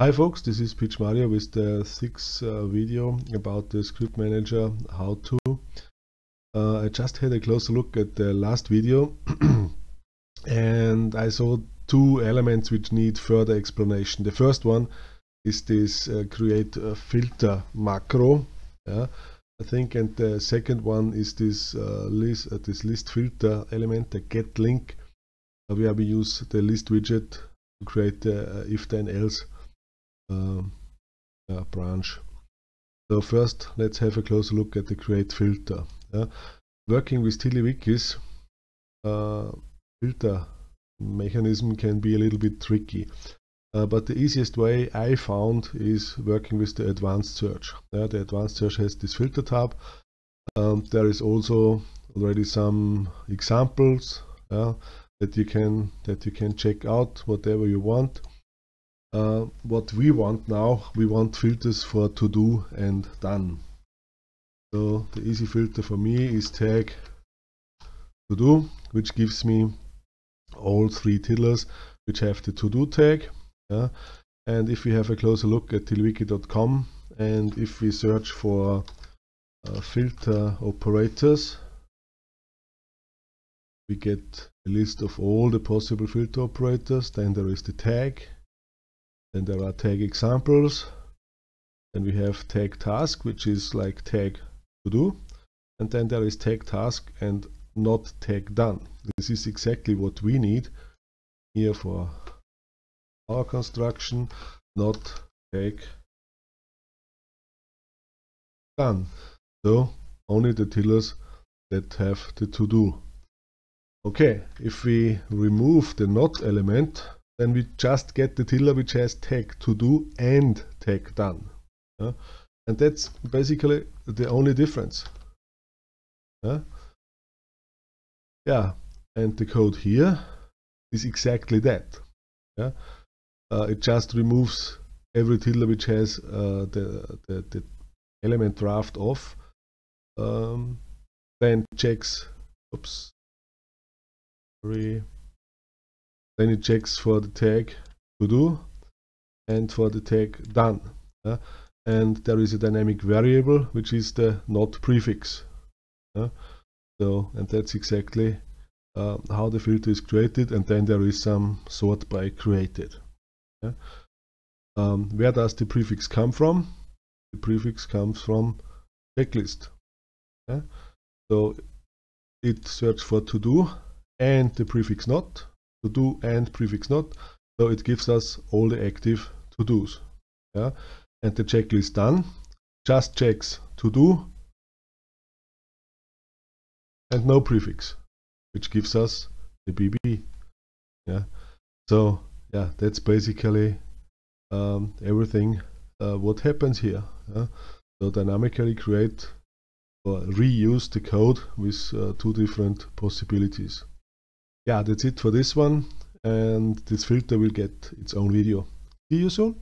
Hi folks, this is Pietsch Mario with the sixth uh, video about the script manager how to. Uh, I just had a closer look at the last video and I saw two elements which need further explanation. The first one is this uh, create filter macro, yeah, I think, and the second one is this uh, list uh, this list filter element, the get link, where we use the list widget to create the uh, if then else uh, branch. So first let's have a closer look at the create filter. Working with TiddlyWikis, uh, filter mechanism can be a little bit tricky. Uh, but the easiest way I found is working with the advanced search. Yeah, the advanced search has this filter tab. Um, there is also already some examples that you can that you can check out whatever you want. Uh, what we want now, we want filters for to do and done. So the easy filter for me is tag to do, which gives me all three tiddlers which have the to do tag. Yeah? And if we have a closer look at tiddlywiki.com and if we search for uh, filter operators, we get a list of all the possible filter operators. Then there is the tag then there are tag examples. Then we have tag task, which is like tag to do. And then there is tag task and not tag done. This is exactly what we need here for our construction, not tag done. So only the tiddlers that have the to do. Okay, if we remove the not element, then we just get the tiddler which has tag to do and tag done. Yeah? And that's basically the only difference. Yeah? yeah, and the code here is exactly that. Yeah? Uh, it just removes every tiddler which has uh, the, the, the, element draft off, um, then checks, oops, sorry, then it checks for the tag to do and for the tag done. Yeah? And there is a dynamic variable which is the not prefix. Yeah? So, and that's exactly uh, how the filter is created, and then there is some sort by created. Yeah? Um, where does the prefix come from? The prefix comes from checklist. So it searches for to do and the prefix not to do and prefix not. So it gives us all the active to dos. Yeah? And the checklist done just checks to do and no prefix, which gives us the BB. Yeah. So yeah, that's basically um, everything uh, what happens here. Yeah? So dynamically create or reuse the code with uh, two different possibilities yeah, that's it for this one. And this filter will get its own video. See you soon.